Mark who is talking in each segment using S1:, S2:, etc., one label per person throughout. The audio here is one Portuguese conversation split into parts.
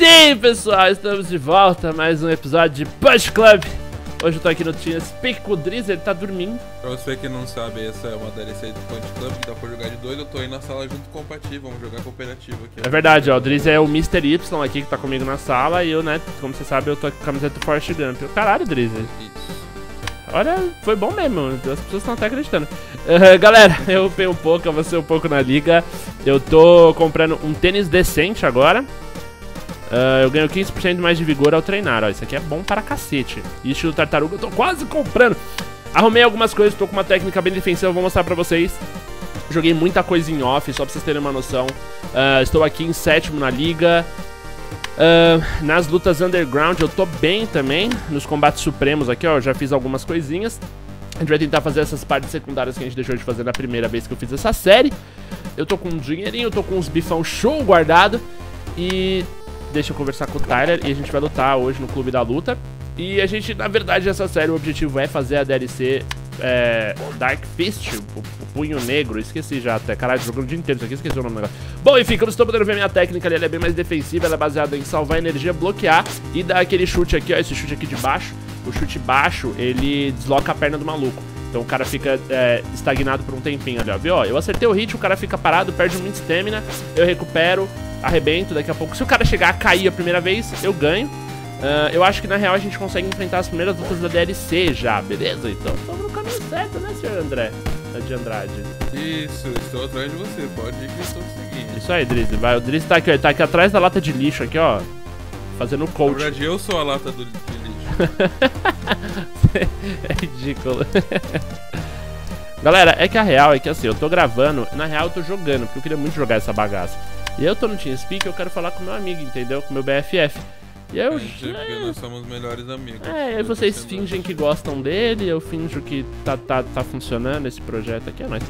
S1: Sim, pessoal, estamos de volta a mais um episódio de Punch Club. Hoje eu tô aqui no Team Speak com o Drizzy, ele tá dormindo.
S2: Pra você que não sabe, essa é uma DLC do Punch Club dá pra jogar de dois. Eu tô aí na sala junto com o Pati, vamos jogar cooperativo aqui.
S1: É verdade, ó, o Drizzy é o Mr. Y aqui que tá comigo na sala e eu, né, como você sabe, eu tô com a camiseta do Forrest Gump. Caralho.
S2: Isso.
S1: Olha, foi bom mesmo, as pessoas estão até acreditando. Uh, galera, eu upei um pouco, avancei um pouco na liga. Eu tô comprando um tênis decente agora. Uh, eu ganho 15% mais de vigor ao treinar, ó. Isso aqui é bom para cacete. E estilo tartaruga eu tô quase comprando. Arrumei algumas coisas, tô com uma técnica bem defensiva, vou mostrar pra vocês. Joguei muita coisa em off, só pra vocês terem uma noção. Uh, estou aqui em sétimo na liga. Uh, nas lutas underground eu tô bem também. Nos combates supremos aqui, ó, eu já fiz algumas coisinhas. A gente vai tentar fazer essas partes secundárias que a gente deixou de fazer na primeira vez que eu fiz essa série. Eu tô com um dinheirinho, eu tô com uns bifão show guardado. E deixa eu conversar com o Tyler e a gente vai lutar hoje no Clube da Luta. E a gente, na verdade, essa série, o objetivo é fazer a DLC é, Dark Fist, o, o, Punho Negro, esqueci já até, caralho, jogando o dia inteiro isso aqui, esqueci o nome do negócio. Bom, enfim, como estou podendo ver minha técnica ali, ela é bem mais defensiva, ela é baseada em salvar energia, bloquear e dar aquele chute aqui, ó, esse chute aqui de baixo. O chute baixo, ele desloca a perna do maluco. Então o cara fica é, estagnado por um tempinho ali, ó. Viu? Ó, eu acertei o hit, o cara fica parado, perde muito stamina, eu recupero, arrebento daqui a pouco. Se o cara chegar a cair a primeira vez, eu ganho. Uh, eu acho que na real a gente consegue enfrentar as primeiras lutas da DLC já, beleza? Então estamos no caminho certo, né, senhor André? De Andrade.
S2: Isso, estou atrás de você, pode ir que estou seguindo.
S1: Isso aí, Drizzy. Vai, o Drizzy tá aqui, ó, tá aqui atrás da lata de lixo aqui, ó. Fazendo coach. Na
S2: verdade, eu sou a lata do, de lixo.
S1: é ridículo. Galera, é que a real é que assim, eu tô gravando, na real eu tô jogando, porque eu queria muito jogar essa bagaça. E eu tô no TeamSpeak, eu quero falar com meu amigo, entendeu? Com meu BFF. E eu.
S2: Gente, porque nós somos melhores amigos.
S1: É, aí vocês fingem que gostam dele, eu finjo que tá, tá, tá funcionando esse projeto aqui, é nóis.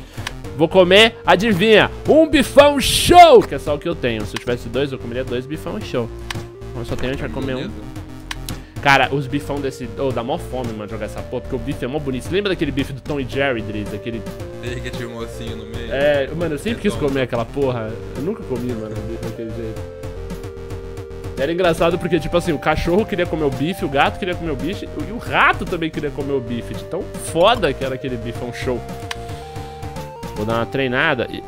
S1: Vou comer, adivinha, um bifão show! Que é só o que eu tenho. Se eu tivesse dois, eu comeria dois bifão show. Mas só tenho, a gente vai comer um. Cara, os bifão desse. Oh, dá mó fome, mano, jogar essa porra, porque o bife é mó bonito. Você lembra daquele bife do Tom e Jerry, Driz? Aquele.
S2: Ele que tinha um ossinho no meio.
S1: É, mano, eu sempre quis comer aquela porra. Eu nunca comi, mano, um bife daquele jeito. Era engraçado porque, tipo assim, o cachorro queria comer o bife, o gato queria comer o bife e o rato também queria comer o bife. De tão foda que era aquele bife, é um show. Vou dar uma treinada e...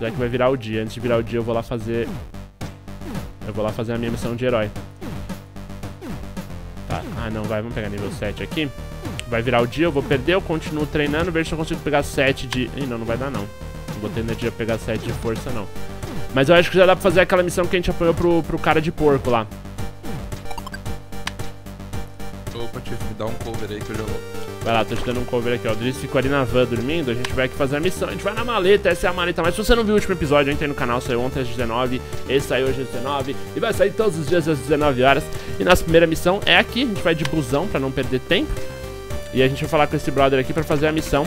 S1: Já que vai virar o dia. Antes de virar o dia, eu vou lá fazer... Eu vou lá fazer a minha missão de herói. Não, vai. Vamos pegar nível 7 aqui. Vai virar o dia, eu vou perder, eu continuo treinando, vejo se eu consigo pegar 7 de... Ih, não, não vai dar, não. Não vou ter energia pra pegar 7 de força, não. Mas eu acho que já dá pra fazer aquela missão que a gente apanhou pro, pro cara de porco lá.
S2: Tiff, me dá um cover aí que eu já vou.
S1: Vai lá, tô te dando um cover aqui, ó. O Driz ficou ali na van dormindo, a gente vai aqui fazer a missão. A gente vai na maleta, essa é a maleta. Mas se você não viu o último episódio, entra aí no canal, saiu ontem às 19 Esse saiu hoje às 19 E vai sair todos os dias às 19 horas. E nossa primeira missão é aqui, a gente vai de busão pra não perder tempo. E a gente vai falar com esse brother aqui pra fazer a missão.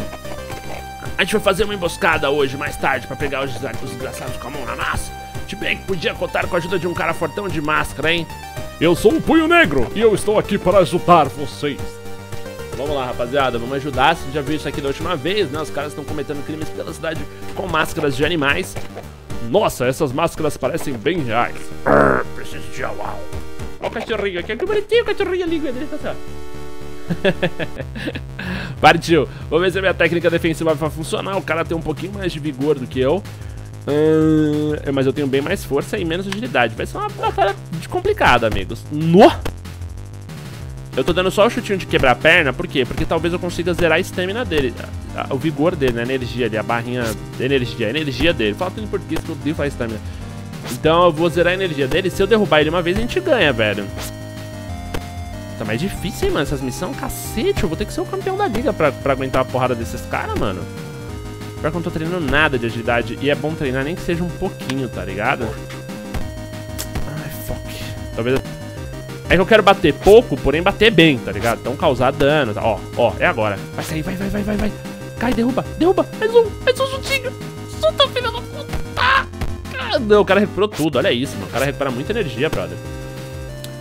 S1: A gente vai fazer uma emboscada hoje, mais tarde, pra pegar os, os desgraçados com a mão na massa. Se bem que podia contar com a ajuda de um cara fortão de máscara, hein?
S3: Eu sou o Punho Negro e eu estou aqui para ajudar vocês.
S1: Vamos lá, rapaziada, vamos ajudar. Você já viu isso aqui da última vez, né? Os caras estão cometendo crimes pela cidade com máscaras de animais.
S3: Nossa, essas máscaras parecem bem reais.
S1: Preciso de uau. Olha o cachorrinho aqui, que bonitinho o cachorrinho ali, tá certo. Partiu. Vamos ver se a minha técnica defensiva vai funcionar. O cara tem um pouquinho mais de vigor do que eu. Uh, mas eu tenho bem mais força e menos agilidade. Vai ser uma batalha complicada, amigos. No! Eu tô dando só o chutinho de quebrar a perna, por quê? Porque talvez eu consiga zerar a estamina dele, a, a, o vigor dele, né? A energia ali, a barrinha de energia, a energia dele. Fala tudo em português que eu odeio falar estamina. Então eu vou zerar a energia dele. Se eu derrubar ele uma vez, a gente ganha, velho. Tá mais difícil, hein, mano, essas missões, cacete. Eu vou ter que ser o campeão da liga pra, pra aguentar a porrada desses caras, mano. Pior que eu não tô treinando nada de agilidade. E é bom treinar nem que seja um pouquinho, tá ligado? Ai, fuck. Talvez... É que eu quero bater pouco, porém bater bem, tá ligado? Então causar dano. Tá? Ó, ó, é agora. Vai sair, vai, vai, vai, vai, vai. Cai, derruba, derruba. Mais um, mais um chutinho. Solta, filha da puta. Ah, não, o cara recuperou tudo. Olha isso, mano. O cara recupera muita energia, brother.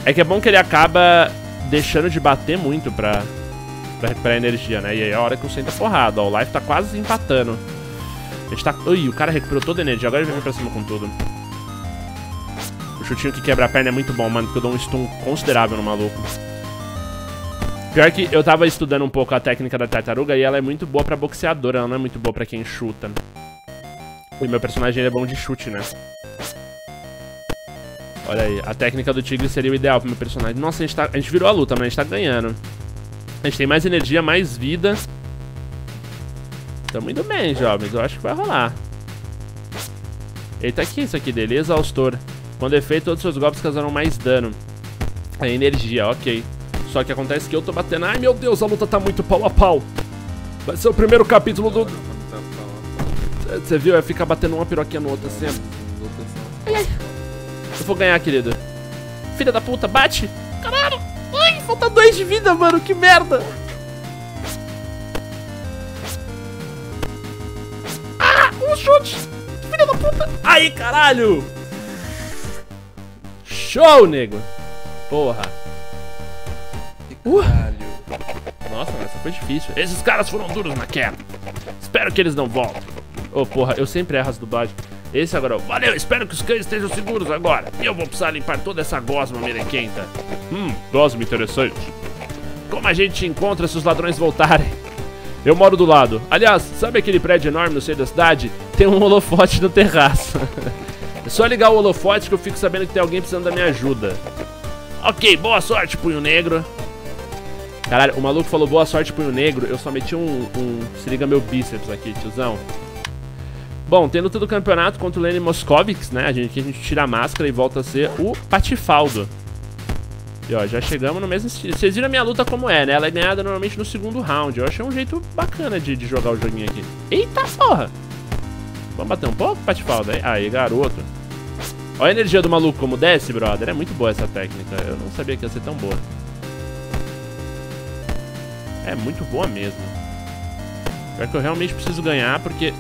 S1: É que é bom que ele acaba deixando de bater muito pra, pra recuperar energia, né? E aí é a hora que eu sento a porrada, ó. O life tá quase empatando. A gente tá... Ui, o cara recuperou toda a energia. Agora ele vem pra cima com tudo. O chutinho que quebra a perna é muito bom, mano, porque eu dou um stun considerável no maluco. Pior que eu tava estudando um pouco a técnica da tartaruga e ela é muito boa pra boxeador, ela não é muito boa pra quem chuta. E meu personagem é bom de chute, né? Olha aí, a técnica do tigre seria o ideal pro meu personagem. Nossa, a gente, tá, a gente virou a luta, mas a gente tá ganhando. A gente tem mais energia, mais vida. Tamo indo bem, jovens. Eu acho que vai rolar. Eita, que é isso aqui dele? Exaustor. Quando efeito, todos os seus golpes causarão mais dano. A energia, ok. Só que acontece que eu tô batendo... Ai, meu Deus, a luta tá muito pau a pau. Vai ser o primeiro capítulo do... Você viu? É ficar batendo uma piroquinha no outro assim. Ai, ai. Eu vou ganhar, querido. Filha da puta, bate! Caralho! Falta dois de vida, mano, que merda! Ah, um chute! Filha da puta! Aí, caralho! Show, nego! Porra! Uh. Nossa, essa foi difícil. Esses caras foram duros na queda. Espero que eles não voltem. Ô, oh, porra, eu sempre erro as dublagens. Esse agora, valeu, espero que os cães estejam seguros agora. E eu vou precisar limpar toda essa gosma merequenta. Hum, gosma interessante. Como a gente encontra se os ladrões voltarem? Eu moro do lado. Aliás, sabe aquele prédio enorme no centro da cidade? Tem um holofote no terraço. é só ligar o holofote que eu fico sabendo que tem alguém precisando da minha ajuda. Ok, boa sorte, punho negro. Caralho, o maluco falou boa sorte, punho negro. Eu só meti um, um... Se liga meu bíceps aqui, tiozão. Bom, tem luta do campeonato contra o Lenny Moscovics, né? A gente, aqui a gente tira a máscara e volta a ser o Patifaldo. E ó, já chegamos no mesmo estilo. Vocês viram a minha luta como é, né? Ela é ganhada normalmente no segundo round. Eu achei um jeito bacana de, de jogar o joguinho aqui. Eita porra! Vamos bater um pouco, Patifaldo? Aí, garoto. Olha a energia do maluco como desce, brother. É muito boa essa técnica. Eu não sabia que ia ser tão boa. É muito boa mesmo. Pior que eu realmente preciso ganhar, porque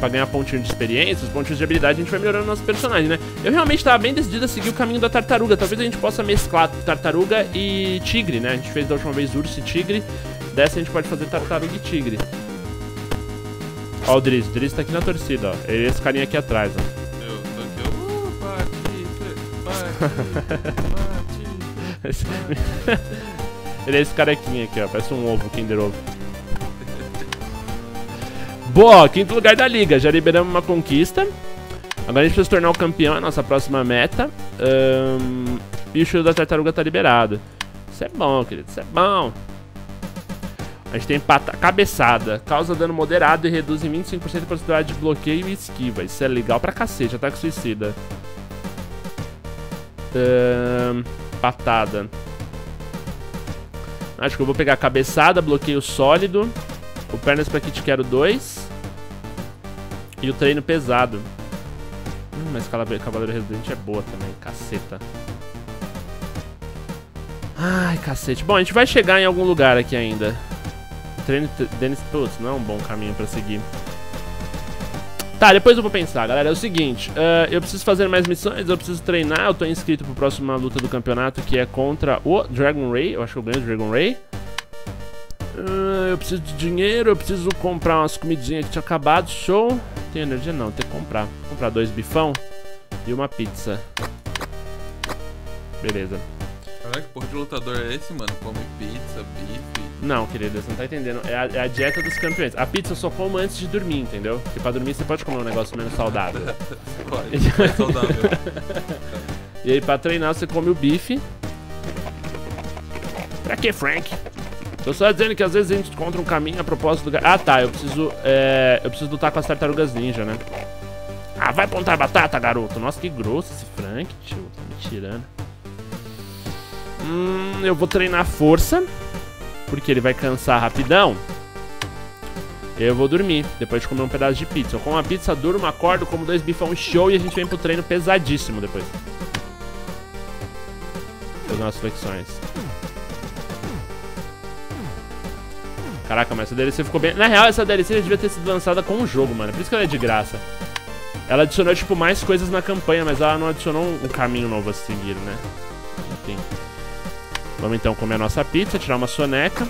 S1: pra ganhar pontinho de experiência, os pontinhos de habilidade, a gente vai melhorando nosso personagem, né? Eu realmente tava bem decidido a seguir o caminho da tartaruga. Talvez a gente possa mesclar tartaruga e tigre, né? A gente fez da última vez urso e tigre. Dessa a gente pode fazer tartaruga e tigre. Ó o Driz. O Driz tá aqui na torcida, ó. Ele é esse carinha aqui atrás, ó.
S2: Eu tô aqui, bate, bate, bate.
S1: Ele é esse carequinha aqui, ó. Parece um ovo, Kinder Ovo. Boa, quinto lugar da liga. Já liberamos uma conquista. Agora a gente precisa se tornar o campeão, a nossa próxima meta. Um, e o da tartaruga tá liberado. Isso é bom, querido. Isso é bom. A gente tem pata cabeçada. Causa dano moderado e reduz em 25% a possibilidade de bloqueio e esquiva. Isso é legal pra cacete. Ataque suicida. Um, patada. Acho que eu vou pegar cabeçada, bloqueio sólido. O pernas pra kit quero 2. E o treino pesado. Hum, mas Cavaleiro Residente é boa também. Caceta. Ai, cacete. Bom, a gente vai chegar em algum lugar aqui ainda. Treino Dennis Putz não é um bom caminho pra seguir. Tá, depois eu vou pensar, galera. É o seguinte, uh, eu preciso fazer mais missões, eu preciso treinar. Eu tô inscrito pro próxima luta do campeonato, que é contra o Dragon Ray. Eu acho que eu ganho o Dragon Ray. Uh, eu preciso de dinheiro, eu preciso comprar umas comidinhas que tinha acabado. Show. Tem energia não, tem que comprar. Vou comprar dois bifão e uma pizza. Beleza.
S2: Caraca, que porra de lutador é esse, mano? Come pizza, bife.
S1: Não, querido, você não tá entendendo. É a, é a, dieta dos campeões. A pizza eu só como antes de dormir, entendeu? Porque pra dormir você pode comer um negócio menos saudável.
S2: é saudável.
S1: e aí pra treinar você come o bife. Pra que, Frank? Tô só dizendo que às vezes a gente encontra um caminho a propósito do... Ah, tá, eu preciso... É... Eu preciso lutar com as tartarugas ninja, né? Ah, vai plantar batata, garoto. Nossa, que grosso esse Frank, tio. Tá me tirando. Hum, eu vou treinar força. Porque ele vai cansar rapidão. Eu vou dormir, depois de comer um pedaço de pizza. Eu como uma pizza, durmo, acordo, como dois bifão show e a gente vem pro treino pesadíssimo depois. Fazer umas flexões. Caraca, mas essa DLC ficou bem... Na real, essa DLC devia ter sido lançada com o jogo, mano. Por isso que ela é de graça. Ela adicionou, tipo, mais coisas na campanha, mas ela não adicionou um caminho novo a seguir, né? Enfim. Vamos então comer a nossa pizza, tirar uma soneca.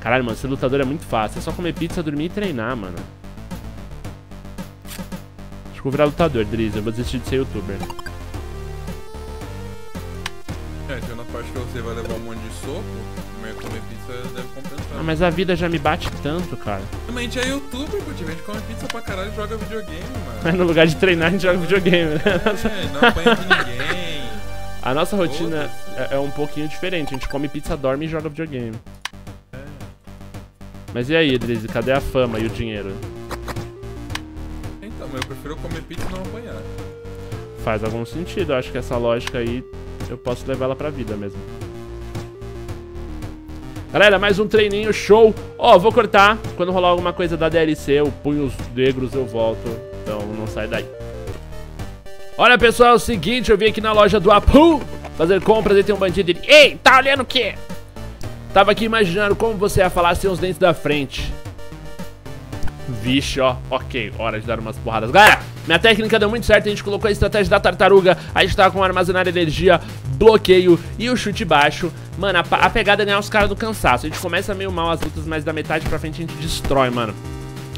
S1: Caralho, mano, ser lutador é muito fácil. É só comer pizza, dormir e treinar, mano. Deixa que vou virar lutador, Driz. Eu vou desistir de ser youtuber.
S2: Que você vai levar um monte de soco, comer, comer pizza deve compensar.
S1: Ah, mas a vida já me bate tanto, cara.
S2: Mas a gente é youtuber, pô, a gente come pizza pra caralho e joga videogame,
S1: Mas
S2: mano.
S1: no lugar de treinar, a gente joga videogame, né?
S2: É, não apanha de ninguém.
S1: A nossa rotina é, é um pouquinho diferente. A gente come pizza, dorme e joga videogame. Mas e aí, Driz? Cadê a fama e o dinheiro?
S2: Então, mas eu prefiro comer pizza e não apanhar.
S1: Faz algum sentido. Eu acho que essa lógica aí eu posso levar ela pra vida mesmo. Galera, mais um treininho show. Ó, vou cortar. Quando rolar alguma coisa da DLC, o Punhos Negros, eu volto. Então não sai daí. Olha, pessoal, é o seguinte. Eu vim aqui na loja do Apu fazer compras e tem um bandido. Ele... Ei, tá olhando o quê? Tava aqui imaginando como você ia falar sem os dentes da frente. Vixe, ó. Ok, hora de dar umas porradas. Galera, minha técnica deu muito certo. A gente colocou a estratégia da tartaruga. A gente tava com armazenar energia, bloqueio e o chute baixo. Mano, a, a pegada é ganhar os caras do cansaço. A gente começa meio mal as lutas, mas da metade pra frente a gente destrói, mano.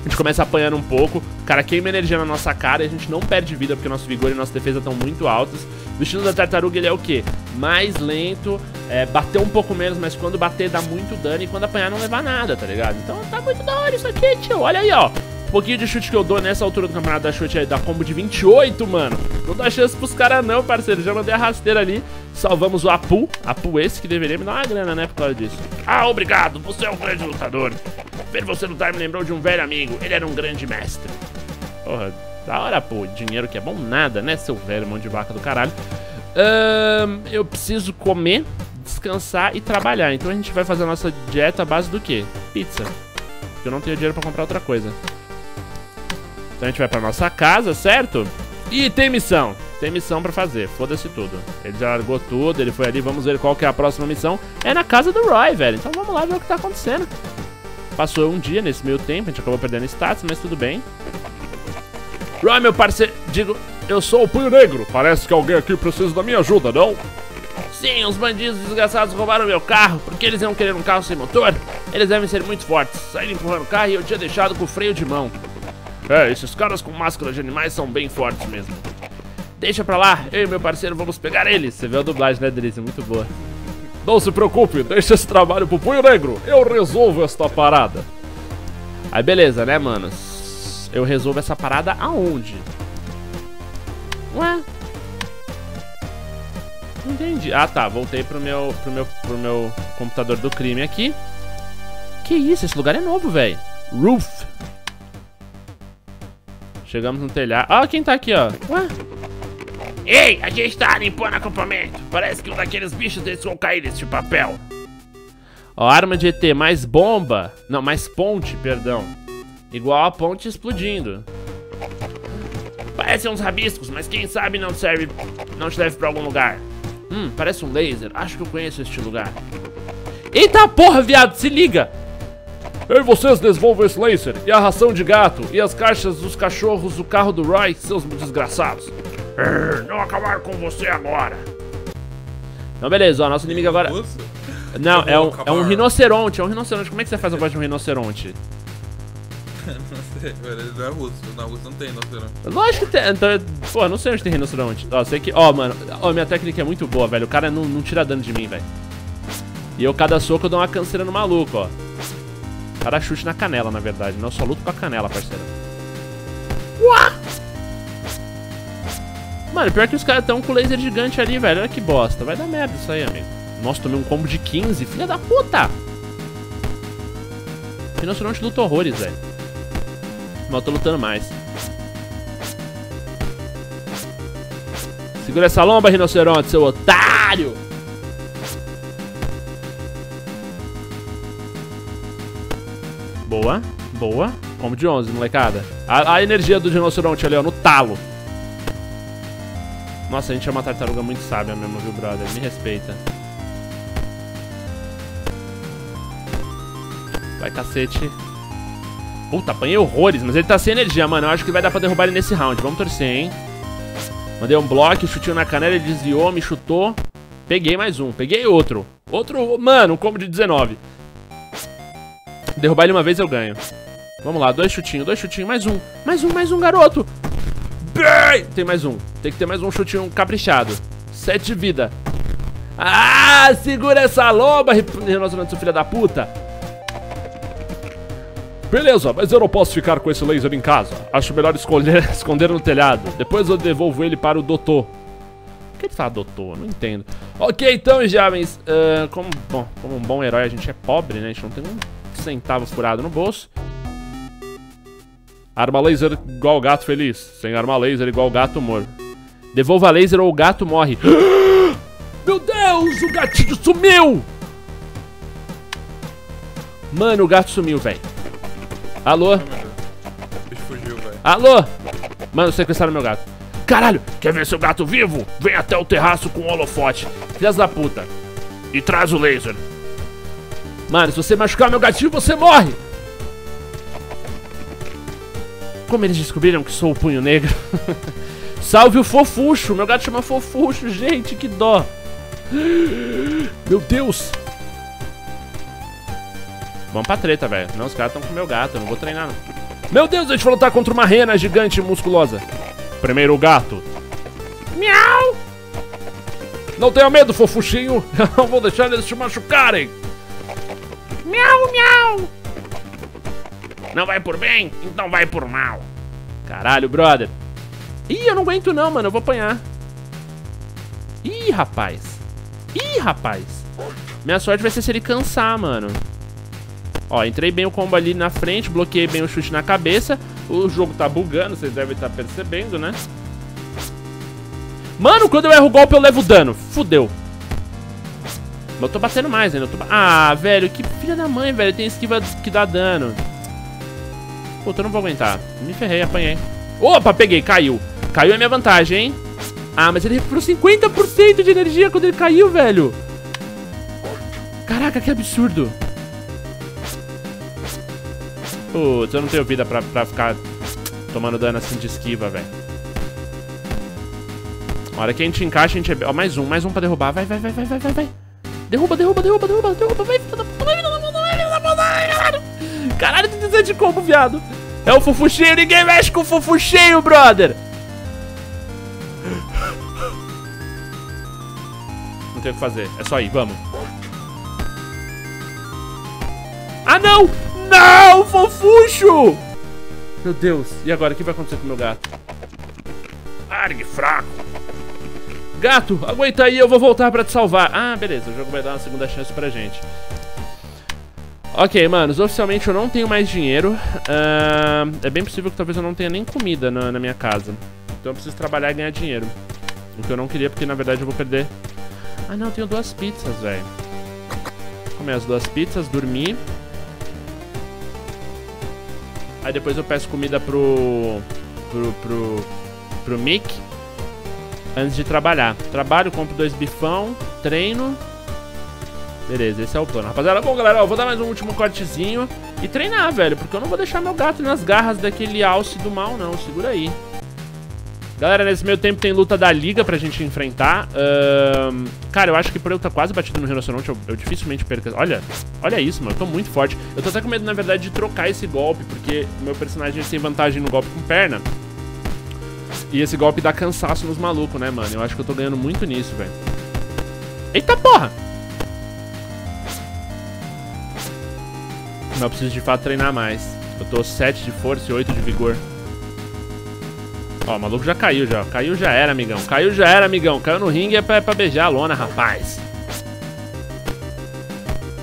S1: A gente começa apanhando um pouco, o cara queima energia na nossa cara e a gente não perde vida porque nosso vigor e nossa defesa estão muito altos. O estilo da tartaruga ele é o quê? Mais lento, é, bater um pouco menos, mas quando bater dá muito dano e quando apanhar não levar nada, tá ligado? Então tá muito da hora isso aqui, tio. Olha aí, ó. Pouquinho de chute que eu dou nessa altura do campeonato da chute aí, da combo de 28, mano. Não dá chance pros caras não, parceiro. Já mandei a rasteira ali. Salvamos o Apu. Apu esse que deveria me dar uma grana, né, por causa disso. Ah, obrigado. Você é um grande lutador. Ver você lutar me lembrou de um velho amigo. Ele era um grande mestre. Porra, da hora, pô. Dinheiro que é bom nada, né, seu velho mão de vaca do caralho. Eu preciso comer, descansar e trabalhar. Então a gente vai fazer a nossa dieta à base do quê? Pizza. Porque eu não tenho dinheiro pra comprar outra coisa. Então a gente vai pra nossa casa, certo? E tem missão. Tem missão pra fazer, foda-se tudo. Ele já largou tudo, ele foi ali, vamos ver qual que é a próxima missão. É na casa do Roy, velho. Então vamos lá ver o que tá acontecendo. Passou um dia nesse meio tempo, a gente acabou perdendo status, mas tudo bem. Roy, meu parceiro, digo, eu sou o Punho Negro.
S3: Parece que alguém aqui precisa da minha ajuda, não?
S1: Sim, os bandidos desgraçados roubaram meu carro. Porque eles iam querer um carro sem motor? Eles devem ser muito fortes. Saíram empurrando o carro e eu tinha deixado com o freio de mão.
S3: É, esses caras com máscara de animais são bem fortes mesmo.
S1: Deixa pra lá, eu e meu parceiro vamos pegar eles. Você viu a dublagem, né, Drizzy? Muito boa.
S3: Não se preocupe, deixa esse trabalho pro Punho Negro. Eu resolvo esta parada.
S1: Aí beleza, né, manos? Eu resolvo essa parada aonde? Ué? Não entendi. Ah, tá. Voltei pro meu, pro meu, pro meu computador do crime aqui. Que isso? Esse lugar é novo, velho. Roof. Chegamos no telhado. Ah, quem tá aqui, ó. Ué? Ei, a gente tá limpando acampamento. Parece que um daqueles bichos deixou cair neste papel. Ó, arma de ET mais bomba. Não, mais ponte, perdão. Igual a ponte explodindo. Parecem uns rabiscos, mas quem sabe não serve. Não serve pra algum lugar. Hum, parece um laser. Acho que eu conheço este lugar. Eita porra, viado, se liga!
S3: Ei, vocês desenvolvam esse laser, e a ração de gato, e as caixas dos cachorros do carro do Roy, seus desgraçados.
S1: Arr, Não acabar com você agora. Então, beleza, ó, nosso inimigo agora. Não,
S2: Eu
S1: é um, é um rinoceronte, é um rinoceronte. Como é que você faz a voz de um rinoceronte?
S2: Não sei, velho, ele não é russo. Na Rússia não tem rinoceronte.
S1: Lógico que tem. Então, pô, não sei onde tem rinoceronte. Ó, sei que. Ó, mano, ó, minha técnica é muito boa, velho. O cara não, não tira dano de mim, velho. E eu, cada soco, eu dou uma canseira no maluco, ó. Cada chute na canela, na verdade. Não, eu só luto com a canela, parceiro. Uá! Mano, pior que os caras estão com laser gigante ali, velho. Olha que bosta. Vai dar merda isso aí, amigo. Nossa, tomei um combo de 15. Filha da puta! Rinoceronte luta horrores, velho. Mas eu tô lutando mais. Segura essa lomba, rinoceronte, seu otário! Boa, boa. Como de 11, molecada. A, a energia do rinoceronte ali, ó, no talo. Nossa, a gente é uma tartaruga muito sábia mesmo, viu, brother? Me respeita. Vai, cacete. Puta, apanhei horrores, mas ele tá sem energia, mano. Eu acho que vai dar pra derrubar ele nesse round. Vamos torcer, hein? Mandei um bloco, chutinho na canela, ele desviou, me chutou. Peguei mais um, peguei outro. Outro, mano, um combo de 19. Derrubar ele uma vez eu ganho. Vamos lá, dois chutinhos, dois chutinhos, mais um. Mais um, mais um, garoto. Ai, tem mais um. Tem que ter mais um chutinho caprichado. Sete vida. Ah, segura essa loba, rinoceronte, seu filho da puta.
S3: Beleza, mas eu não posso ficar com esse laser em casa. Acho melhor esconder, esconder no telhado. Depois eu devolvo ele para o doutor.
S1: Por que ele fala doutor? Não entendo. Ok, então, jovens. Uh, como, bom, como um bom herói, a gente é pobre, né? A gente não tem um centavo furado no bolso.
S3: Arma laser igual gato feliz. Sem arma laser igual gato morto.
S1: Devolva laser ou o gato morre.
S3: Meu Deus, o gatinho sumiu!
S1: Mano, o gato sumiu, velho. Alô?
S2: Fugiu.
S1: Alô? Mano, sequestraram meu gato.
S3: Caralho, quer ver seu gato vivo? Vem até o terraço com o holofote.
S1: Filhas da puta.
S3: E traz o laser.
S1: Mano, se você machucar meu gatinho, você morre. Como eles descobriram que sou o punho negro? Salve o fofuxo. Meu gato chama fofuxo, gente, que dó.
S3: Meu Deus.
S1: Vamos pra treta, velho. Não, os caras estão com meu gato. Eu não vou treinar, não.
S3: Meu Deus, a gente vai lutar contra uma rena gigante e musculosa. Primeiro o gato.
S1: Miau!
S3: Não tenha medo, fofuchinho. Eu não vou deixar eles te machucarem.
S1: Miau, miau. Não vai por bem? Então vai por mal. Caralho, brother. Ih, eu não aguento não, mano. Eu vou apanhar. Ih, rapaz. Ih, rapaz. Minha sorte vai ser se ele cansar, mano. Ó, entrei bem o combo ali na frente, bloqueei bem o chute na cabeça. O jogo tá bugando, vocês devem estar percebendo, né? Mano, quando eu erro o golpe eu levo dano. Fudeu. Mas eu tô batendo mais ainda. Tô... Ah, velho, que filha da mãe, velho. Tem esquiva que dá dano. Puta, eu não vou aguentar. Me ferrei, apanhei. Opa, peguei, caiu. Caiu a minha vantagem, hein? Ah, mas ele recuperou 50% de energia quando ele caiu, velho. Caraca, que absurdo. Putz, eu não tenho vida pra, pra ficar tomando dano assim de esquiva, velho. A hora que a gente encaixa, a gente... É... Ó, mais um, mais um pra derrubar. Vai, vai, vai, vai, vai, vai, vai. Derruba, derruba, derruba, derruba, derruba. Vai, caralho. Tem 200 de combo, viado. É o fufu cheio, ninguém mexe com o fufu cheio, brother. Não tem o que fazer, é só ir, vamos. Ah, não! Não, fofucho! Meu Deus, e agora? O que vai acontecer com o meu gato?
S3: Argue fraco.
S1: Gato, aguenta aí, eu vou voltar pra te salvar. Ah, beleza, o jogo vai dar uma segunda chance pra gente. Ok, manos, oficialmente eu não tenho mais dinheiro. Uh, é bem possível que talvez eu não tenha nem comida na, na, minha casa. Então eu preciso trabalhar e ganhar dinheiro. O que eu não queria, porque na verdade eu vou perder... Ah, não, eu tenho duas pizzas, velho. Comer as duas pizzas, dormir... Aí depois eu peço comida pro. pro. pro. pro. Antes de trabalhar. Trabalho, compro dois bifão, treino. Beleza, esse é o plano. Rapaziada, bom, galera, ó, vou dar mais um último cortezinho e treinar, velho. Porque eu não vou deixar meu gato nas garras daquele alce do mal, não. Segura aí. Galera, nesse meio tempo tem luta da liga pra gente enfrentar. Um, cara, eu acho que por eu estar quase batido no rinoceronte, eu, eu, dificilmente perco. Olha, olha isso, mano. Eu tô muito forte. Eu tô até com medo, na verdade, de trocar esse golpe, porque meu personagem tem vantagem no golpe com perna. E esse golpe dá cansaço nos malucos, né, mano? Eu acho que eu tô ganhando muito nisso, velho. Eita porra! Mas eu preciso de fato treinar mais. Eu tô 7 de força e 8 de vigor. Ó, o maluco já caiu já. Caiu já era, amigão. Caiu já era, amigão. Caiu no ringue é pra, é pra beijar a lona, rapaz.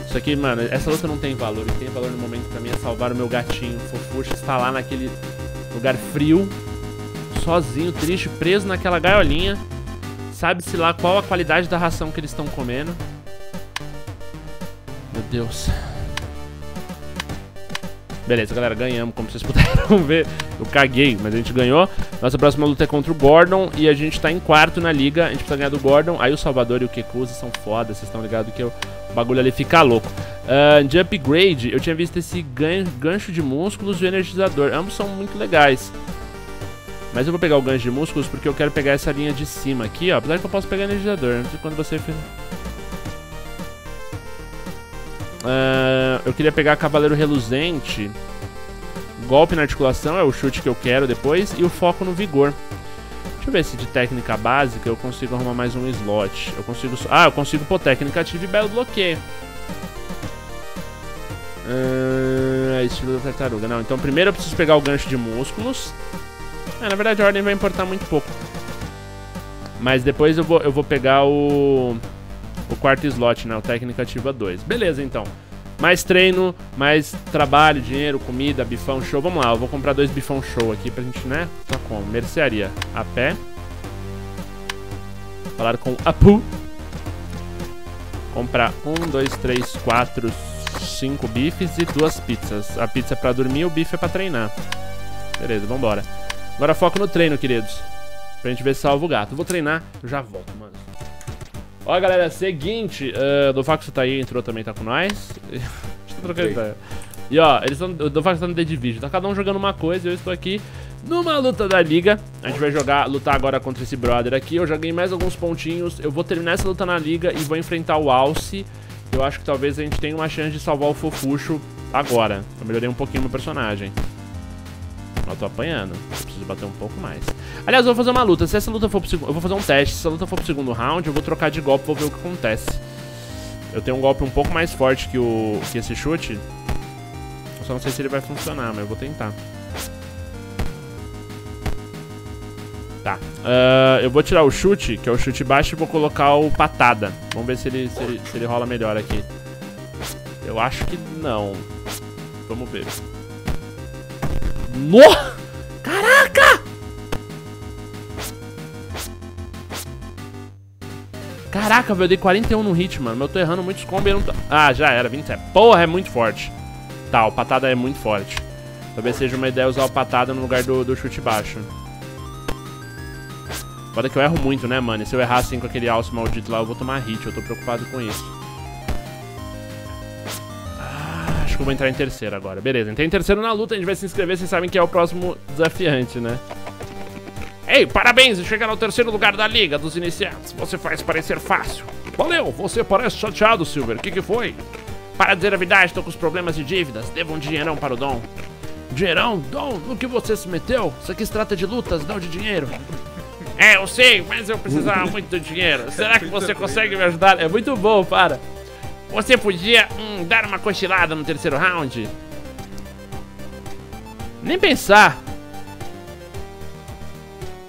S1: Isso aqui, mano, essa luta não tem valor. O que tem valor no momento pra mim é salvar o meu gatinho. Fofuxa está lá naquele lugar frio, sozinho, triste, preso naquela gaiolinha. Sabe-se lá qual a qualidade da ração que eles estão comendo. Meu Deus. Beleza, galera, ganhamos, como vocês puderam ver. Eu caguei, mas a gente ganhou. Nossa próxima luta é contra o Gordon e a gente tá em quarto na liga. A gente precisa ganhar do Gordon. Aí o Salvador e o Kekusa são foda, vocês estão ligados que o bagulho ali fica louco. Uh, de upgrade, eu tinha visto esse gancho de músculos e o energizador. Ambos são muito legais. Mas eu vou pegar o gancho de músculos porque eu quero pegar essa linha de cima aqui, ó. Apesar que eu posso pegar energizador. Não sei quando você... Uh, eu queria pegar Cavaleiro Reluzente. Golpe na articulação é o chute que eu quero depois. E o foco no vigor. eu ver se de técnica básica eu consigo arrumar mais um slot. Eu consigo... Ah, eu consigo pôr técnica ativa e belo bloqueio. Uh, estilo da tartaruga. Não, então primeiro eu preciso pegar o gancho de músculos. É, na verdade a ordem vai importar muito pouco. Mas depois eu vou, eu vou pegar o... O quarto slot, né? O técnica ativa 2. Beleza, então. Mais treino, mais trabalho, dinheiro, comida, bifão show. Vamos lá, eu vou comprar dois bifão show aqui pra gente, né? Tá como? Mercearia. A pé. Falar com Apu. Comprar um, dois, três, quatro, cinco bifes e duas pizzas. A pizza é pra dormir e o bife é pra treinar. Beleza, vambora. Agora foco no treino, queridos. Pra gente ver se salva o gato. vou treinar, eu já volto, mano. Ó, galera, seguinte, uh, do Faxo tá aí, entrou também, tá com nós. Deixa eu trocar ideia. E ó, eles estão. O Dofax tá no The Division. Tá cada um jogando uma coisa e eu estou aqui numa luta da liga. A gente vai jogar, lutar agora contra esse brother aqui. Eu já ganhei mais alguns pontinhos. Eu vou terminar essa luta na liga e vou enfrentar o Alce. Eu acho que talvez a gente tenha uma chance de salvar o Fofuxo agora. Eu melhorei um pouquinho meu personagem. Eu tô apanhando. Bater um pouco mais. Aliás, eu vou fazer uma luta. Se essa luta for pro segundo... Eu vou fazer um teste. Se essa luta for pro segundo round, eu vou trocar de golpe, vou ver o que acontece. Eu tenho um golpe um pouco mais forte que, o... que esse chute. Eu só não sei se ele vai funcionar, mas eu vou tentar. Tá. Uh, eu vou tirar o chute, que é o chute baixo, e vou colocar o patada. Vamos ver se ele, se ele, se ele rola melhor aqui. Eu acho que não. Vamos ver. No! Caraca, velho, eu dei 41 no hit, mano. Eu tô errando muitos combos e não tô... Ah, já era, 27. Porra, é muito forte. Tá, o patada é muito forte. Talvez seja uma ideia usar o patada no lugar do, do chute baixo. Foda que eu erro muito, né, mano? E se eu errar assim com aquele alce maldito lá, eu vou tomar hit. Eu tô preocupado com isso. que eu vou entrar em terceiro agora. Beleza, entrei em terceiro na luta, a gente vai se inscrever, vocês sabem que é o próximo desafiante, né? Ei, parabéns, chega no terceiro lugar da liga dos iniciados. Você faz parecer fácil. Valeu, você parece chateado, Silver. O que, que foi? Para dizer a verdade, tô com os problemas de dívidas. Devo um dinheirão para o Dom. Dinheirão? Dom, no que você se meteu? Isso aqui se trata de lutas, não de dinheiro. É, eu sei, mas eu precisava muito de dinheiro. Será que você consegue me ajudar? É muito bom, para. Você podia hum, dar uma cochilada no terceiro round? Nem pensar.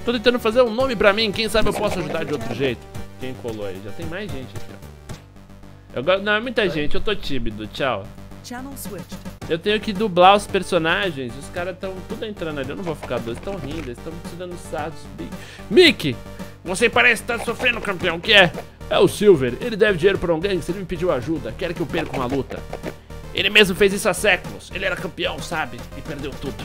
S1: Tô tentando fazer um nome pra mim, quem sabe eu posso ajudar de outro jeito. Quem colou aí? Já tem mais gente aqui, ó. Eu. Não, é muita gente, eu tô tímido, tchau. Eu tenho que dublar os personagens, os caras estão tudo entrando ali, eu não vou ficar doido, estão rindo, estão se dando sardos. Mickey, você parece estar sofrendo, campeão, o que é? É o Silver. Ele deve dinheiro para um gangster ele me pediu ajuda. Quer que eu perca uma luta. Ele mesmo fez isso há séculos. Ele era campeão, sabe? E perdeu tudo.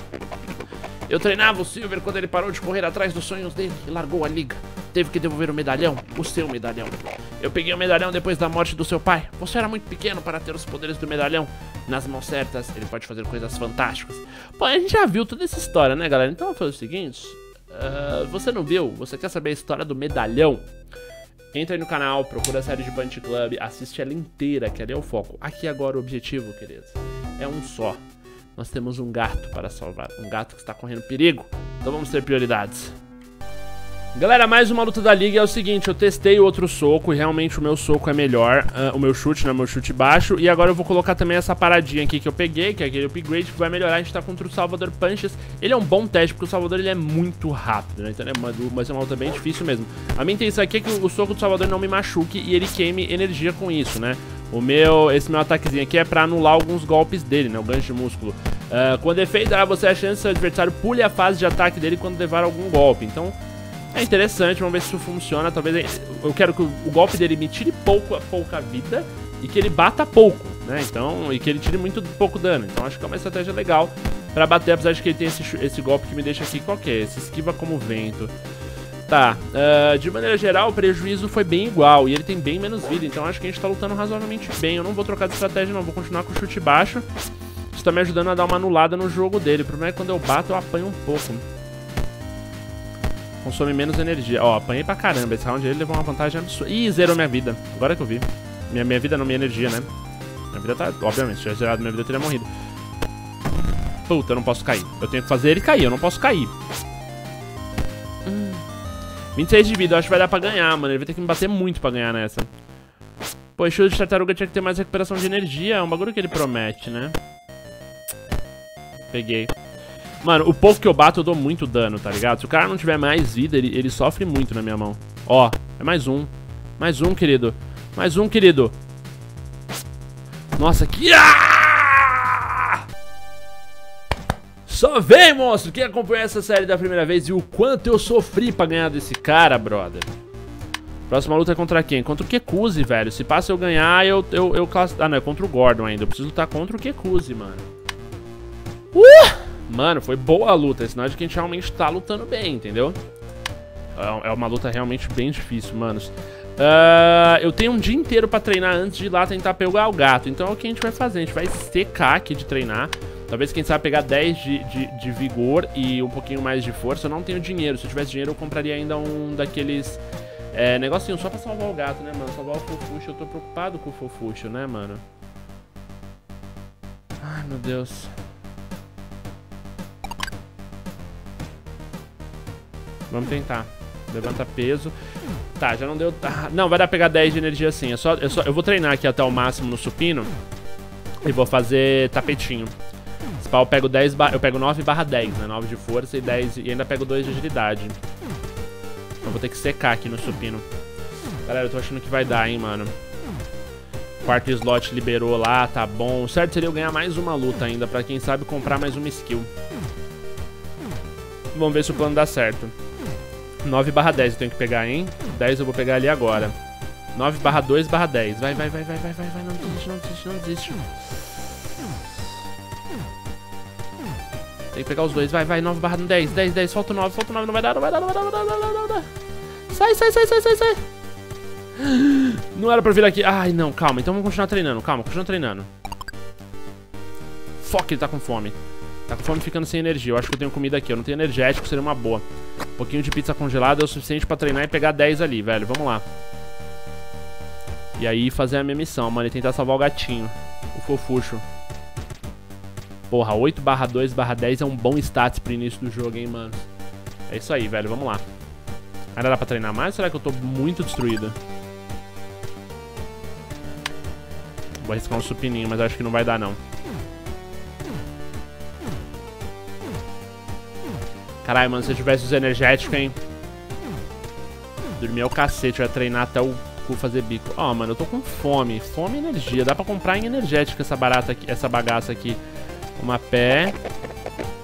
S1: Eu treinava o Silver quando ele parou de correr atrás dos sonhos dele e largou a liga. Teve que devolver o medalhão, o seu medalhão. Eu peguei o medalhão depois da morte do seu pai. Você era muito pequeno para ter os poderes do medalhão. Nas mãos certas, ele pode fazer coisas fantásticas. Pô, a gente já viu toda essa história, né, galera? Então vamos fazer o seguinte. Uh, você não viu? Você quer saber a história do medalhão? Entra aí no canal, procura a série de Punch Club, assiste ela inteira, que ali é o foco. Aqui agora o objetivo, queridos, é um só. Nós temos um gato para salvar, um gato que está correndo perigo. Então vamos ter prioridades. Galera, mais uma luta da liga é o seguinte, eu testei o outro soco e realmente o meu soco é melhor, uh, o meu chute, né, o meu chute baixo, e agora eu vou colocar também essa paradinha aqui que eu peguei, que é aquele upgrade que vai melhorar, a gente tá contra o Salvador Punches, ele é um bom teste, porque o Salvador ele é muito rápido, né, então é vai ser uma luta bem difícil mesmo. A minha intenção aqui é que o soco do Salvador não me machuque e ele queime energia com isso, né. O meu, esse meu ataquezinho aqui é pra anular alguns golpes dele, né, o gancho de músculo. Uh, com defeito, dará você a chance que seu adversário pule a fase de ataque dele quando levar algum golpe, então... É interessante, vamos ver se isso funciona. Talvez eu quero que o golpe dele me tire pouco, pouca vida e que ele bata pouco, né? Então, e que ele tire muito pouco dano. Então acho que é uma estratégia legal pra bater, apesar de que ele tem esse, esse golpe que me deixa aqui qualquer. Esse esquiva como vento. Tá, uh, de maneira geral o prejuízo foi bem igual e ele tem bem menos vida, então acho que a gente tá lutando razoavelmente bem. Eu não vou trocar de estratégia não, vou continuar com o chute baixo. Isso tá me ajudando a dar uma anulada no jogo dele. O problema é que quando eu bato eu apanho um pouco. Consome menos energia. Ó, apanhei pra caramba. Esse round ele levou uma vantagem absurda. Ih, zerou minha vida. Agora que eu vi. Minha, minha vida não, minha energia, né? Minha vida tá... Obviamente, se tivesse zerado minha vida, eu teria morrido. Puta, eu não posso cair. Eu tenho que fazer ele cair, eu não posso cair. Hum. 26 de vida, eu acho que vai dar pra ganhar, mano. Ele vai ter que me bater muito pra ganhar nessa. Pô, estilo de tartaruga tinha que ter mais recuperação de energia. É um bagulho que ele promete, né? Peguei. Mano, o pouco que eu bato eu dou muito dano, tá ligado? Se o cara não tiver mais vida, ele, ele sofre muito na minha mão. Ó, é mais um. Mais um, querido. Mais um, querido. Nossa, que... Ah! Só vem, monstro! Quem acompanhou essa série da primeira vez e o quanto eu sofri pra ganhar desse cara, brother. Próxima luta é contra quem? Contra o Kekuzi, velho. Se passa eu ganhar, eu, eu, eu. Ah, não, é contra o Gordon ainda. Eu preciso lutar contra o Kekuzi, mano. Uh! Mano, foi boa a luta. Sinal de que a gente realmente tá lutando bem, entendeu? É, é uma luta realmente bem difícil, manos. Uh, eu tenho um dia inteiro pra treinar antes de ir lá tentar pegar o gato. Então é o que a gente vai fazer. A gente vai secar aqui de treinar. Talvez quem sabe pegar 10 de, de, de, vigor e um pouquinho mais de força. Eu não tenho dinheiro. Se eu tivesse dinheiro, eu compraria ainda um daqueles é, negocinho só pra salvar o gato, né, mano? Salvar o fofuxo. Eu tô preocupado com o fofuxo, né, mano? Ai, meu Deus. Vamos tentar. Levanta peso. Tá, já não deu... Tá. Não, vai dar pegar 10 de energia sim. É só, é só... Eu vou treinar aqui até o máximo no supino. E vou fazer tapetinho. Pau eu pego 10 bar... Eu pego 9 barra 10, né? 9 de força e 10... E ainda pego 2 de agilidade. Eu vou ter que secar aqui no supino. Galera, eu tô achando que vai dar, hein, mano. Quarto slot liberou lá, tá bom. O certo seria eu ganhar mais uma luta ainda, pra quem sabe comprar mais uma skill. Vamos ver se o plano dá certo. 9 barra 10 eu tenho que pegar, hein? 10 eu vou pegar ali agora. 9 barra 2 barra 10. Vai, vai, vai, vai, vai, vai, vai. Não desiste, não desiste, não desiste. Tem que pegar os dois. Vai, vai. 9 barra 10, 10, 10. Falta 9, falta 9. Não vai dar, não vai dar, não vai dar, não vai dar, não vai dar. Sai, sai, sai, sai, sai, sai. Não era pra vir aqui. Ai, não, calma. Então vamos continuar treinando. Calma, continua treinando. Fuck, ele tá com fome. Tá com fome ficando sem energia. Eu acho que eu tenho comida aqui. Eu não tenho energético, seria uma boa. Um pouquinho de pizza congelada é o suficiente pra treinar e pegar 10 ali, velho. Vamos lá. E aí fazer a minha missão, mano. E tentar salvar o gatinho. O fofucho. Porra, 8 barra 2 barra 10 é um bom status pro início do jogo, hein, mano. É isso aí, velho. Vamos lá. Ainda dá pra treinar mais ou será que eu tô muito destruído? Vou arriscar um supininho, mas acho que não vai dar, não. Caralho, mano, se eu tivesse os energéticos, hein? Dormir é o cacete, eu ia treinar até o cu fazer bico. Ó, oh, mano, eu tô com fome. Fome e energia. Dá pra comprar em energética essa barata aqui, essa bagaça aqui. Uma pé.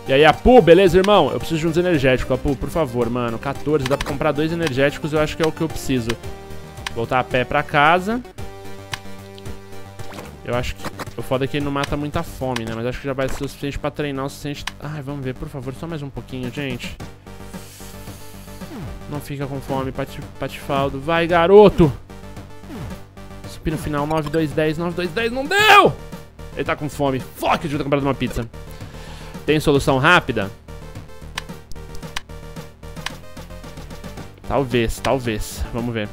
S1: E aí, Apu, beleza, irmão? Eu preciso de uns energéticos, Apu, por favor, mano. 14, dá pra comprar dois energéticos, eu acho que é o que eu preciso. Voltar a pé pra casa. Eu acho que... O foda é que ele não mata muita fome, né? Mas acho que já vai ser o suficiente pra treinar o suficiente... Ai, vamos ver, por favor, só mais um pouquinho, gente. Não fica com fome, pati... patifaldo. Vai, garoto! Supino final, 9, 2, 10, 9, 2, 10, não deu! Ele tá com fome. Fuck, eu devia ter comprado uma pizza. Tem solução rápida? Talvez, talvez. Vamos ver.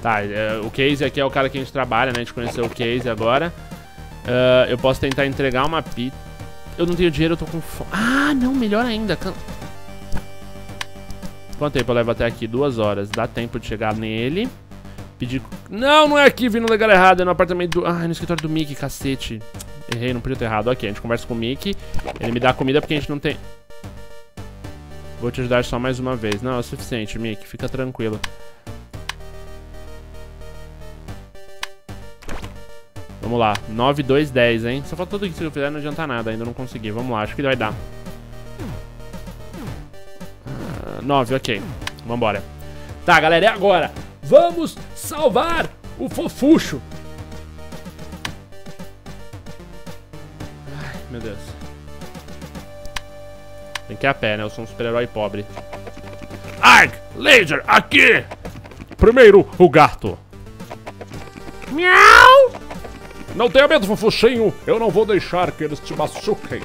S1: Tá, é, o Case aqui é o cara que a gente trabalha, né? A gente conheceu o Case agora. Uh, eu posso tentar entregar uma pizza. Eu não tenho dinheiro, eu tô com fome. Ah, não, melhor ainda. Quanto tempo eu levo até aqui? Duas horas. Dá tempo de chegar nele. Pedir... Não, não é aqui, vindo no lugar errado. É no apartamento do... Ah, é no escritório do Mickey, cacete. Errei, não podia ter errado. Ok, a gente conversa com o Mickey. Ele me dá comida porque a gente não tem... Vou te ajudar só mais uma vez. Não, é o suficiente, Mickey. Fica tranquilo. Vamos lá. 9, 2, 10, hein? Só falta tudo que eu fizer, não adianta nada. Ainda não consegui. Vamos lá, acho que vai dar. Uh, 9, ok. Vambora. Tá, galera, é agora. Vamos salvar o fofucho. Ai, meu Deus. Tem que ir a pé, né? Eu sou um super-herói pobre.
S3: Arg! Laser, aqui! Primeiro, o gato.
S4: Miau!
S3: Não tenha medo, fofuchinho. Eu não vou deixar que eles te machuquem.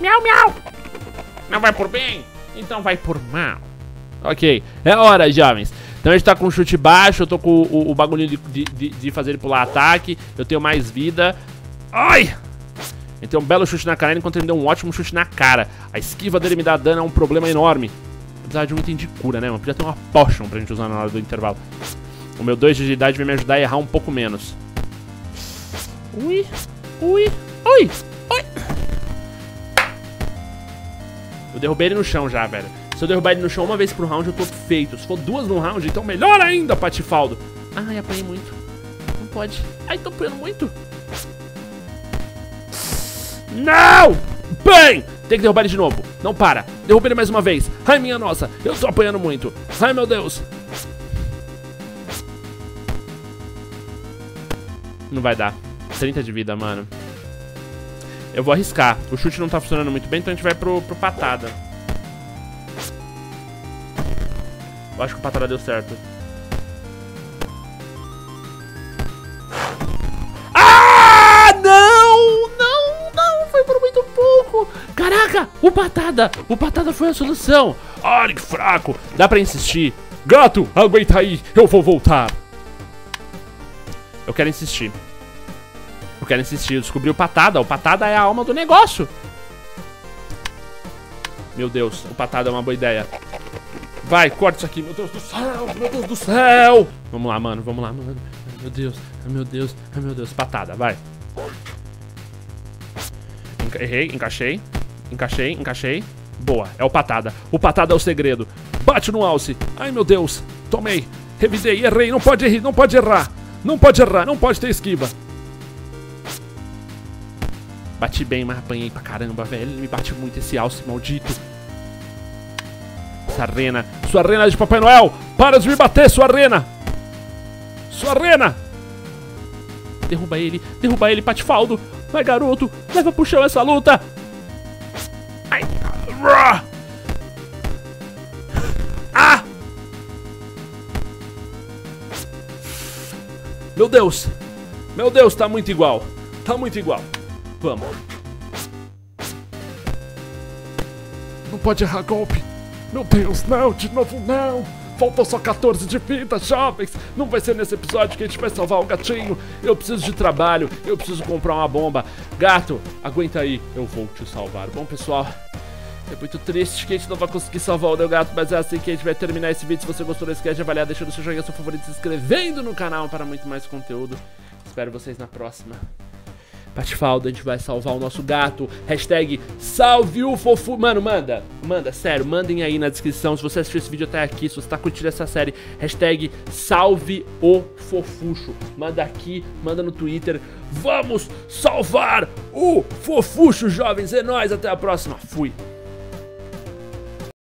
S4: Miau, miau.
S1: Não vai por bem? Então vai por mal. Ok, é hora, jovens. Então a gente tá com chute baixo, eu tô com o, o, bagulho de, de, de, fazer ele pular ataque. Eu tenho mais vida. Ai! Ele tem um belo chute na canela enquanto ele me deu um ótimo chute na cara. A esquiva dele me dá dano é um problema enorme. Apesar de um item de cura, né, mano? Podia ter uma potion pra gente usar na hora do intervalo. O meu 2 de agilidade vai me ajudar a errar um pouco menos. Ui, ui, ui, ui. Eu derrubei ele no chão já, velho. Se eu derrubar ele no chão uma vez pro round, eu tô feito. Se for duas no round, então melhor ainda, Patifaldo. Ai, apanhei muito. Não pode. Ai, tô apanhando muito. Não! Bem! Tem que derrubar ele de novo. Não para. Derruba ele mais uma vez. Ai, minha nossa. Eu tô apanhando muito. Ai, meu Deus. Não vai dar. 30 de vida, mano. Eu vou arriscar. O chute não tá funcionando muito bem, então a gente vai pro, pro patada. Eu acho que o patada deu certo. Ah, não! Não, não, foi por muito pouco. Caraca, o patada, o patada foi a solução. Olha que fraco, dá pra insistir.
S3: Gato, aguenta aí, eu vou voltar.
S1: Eu quero insistir. Eu quero insistir. Eu descobri o patada. O patada é a alma do negócio. Meu Deus, o patada é uma boa ideia. Vai, corta isso aqui. Meu Deus do céu, meu Deus do céu. Vamos lá, mano. Vamos lá, mano. Ai, meu Deus, ai, meu Deus, ai, meu Deus. Patada, vai. Enca errei, encaixei. Encaixei, encaixei. Boa, é o patada. O patada é o segredo. Bate no alce. Ai, meu Deus. Tomei. Revisei, errei. Não pode errar, não pode errar. Não pode errar, não pode ter esquiva. Bati bem, mas apanhei pra caramba, velho. Ele me bate muito esse alce maldito. Essa rena. Sua rena de Papai Noel. Para de me bater, sua rena. Sua rena. Derruba ele. Derruba ele, Patifaldo. Vai, garoto. Leva pro chão essa luta. Ai. Ah! Meu Deus. Meu Deus, tá muito igual. Tá muito igual. Vamos.
S3: Não pode errar golpe. Meu Deus, não, de novo não. Faltam só 14 de vida, jovens. Não vai ser nesse episódio que a gente vai salvar o gatinho.
S1: Eu preciso de trabalho, eu preciso comprar uma bomba. Gato, aguenta aí, eu vou te salvar. Bom, pessoal, é muito triste que a gente não vai conseguir salvar o meu gato, mas é assim que a gente vai terminar esse vídeo. Se você gostou, não esquece de avaliar, deixando seu joinha, seu favorito, se inscrevendo no canal para muito mais conteúdo. Espero vocês na próxima. Patifaldo, a gente vai salvar o nosso gato. Hashtag salve o fofu. Mano, manda. Manda, sério, mandem aí na descrição. Se você assistiu esse vídeo até aqui, se você tá curtindo essa série, hashtag salve o fofucho. Manda aqui, manda no Twitter. Vamos salvar o fofucho, jovens. É nóis, até a próxima. Fui.